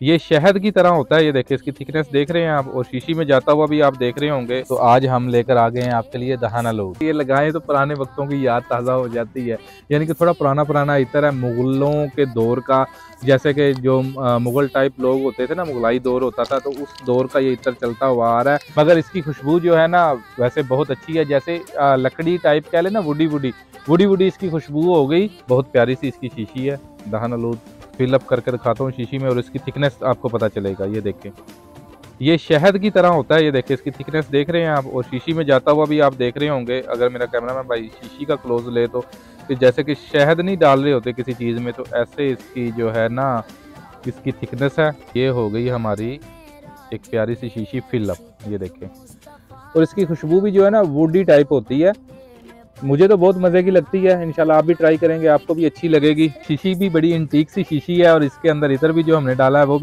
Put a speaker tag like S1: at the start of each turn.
S1: ये शहद की तरह होता है, ये देखिए, इसकी थिकनेस देख रहे हैं आप, और शीशी में जाता हुआ भी आप देख रहे होंगे। तो आज हम लेकर आ गए हैं आपके लिए दहाना लोग। ये लगाएँ तो पुराने वक्तों की याद ताज़ा हो जाती है। यानी कि थोड़ा पुराना पुराना इतर है, मुगलों के दौर का, जैसे कि जो मुगल टाइप लोग होते थे ना, मुगलाई दौर होता था तो उस दौर का ये इतर चलता हुआ आ रहा है। मगर इसकी खुशबू जो है ना, वैसे बहुत अच्छी है, जैसे लकड़ी टाइप कह लेना वुडी वुडी वुडी वुडी इसकी खुशबू हो गई। बहुत प्यारी सी इसकी शीशी है, दहाना लोग। फिलअप करके दिखाता हूँ शीशी में और इसकी थिकनेस आपको पता चलेगा, ये देखें ये शहद की तरह होता है, ये देखिए, इसकी थिकनेस देख रहे हैं आप और शीशी में जाता हुआ भी आप देख रहे होंगे, अगर मेरा कैमरा मैन भाई शीशी का क्लोज ले तो जैसे कि शहद नहीं डाल रहे होते किसी चीज़ में तो ऐसे इसकी जो है ना, इसकी थिकनेस है, ये हो गई हमारी एक प्यारी सी शीशी फिलअप ये देखें और इसकी खुशबू भी जो है ना वुडी टाइप होती है मुझे तो बहुत मज़े की लगती है इनशाला आप भी ट्राई करेंगे, आपको भी अच्छी लगेगी। शीशी भी बड़ी इंटीक सी शीशी है और इसके अंदर इधर भी जो हमने डाला है, वो